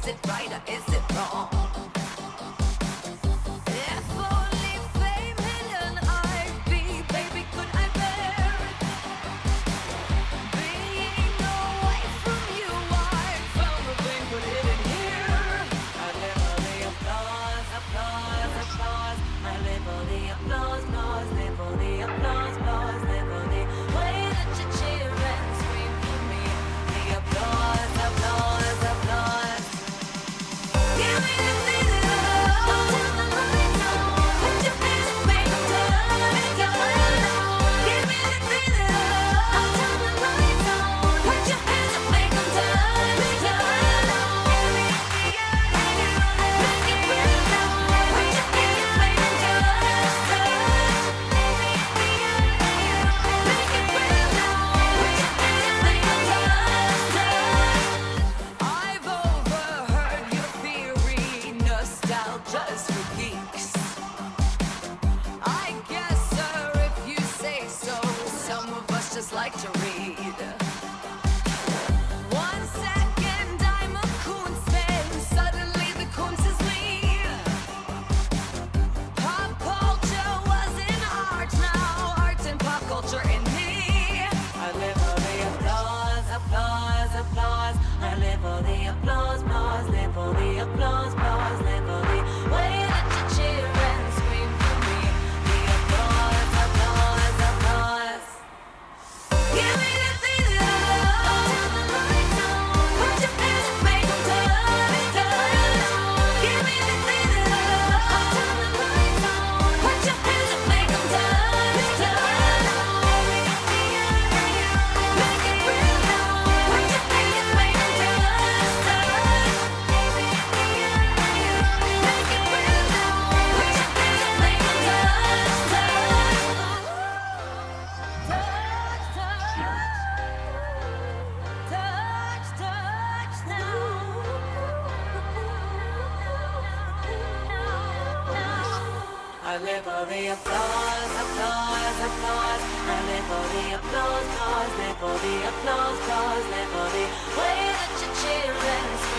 Is it right or is it wrong? Live for the applause, applause, applause. Running for the applause, cause, live for the applause, cause, live for the way that you're cheering.